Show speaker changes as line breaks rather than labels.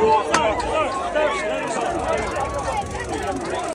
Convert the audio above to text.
Oh,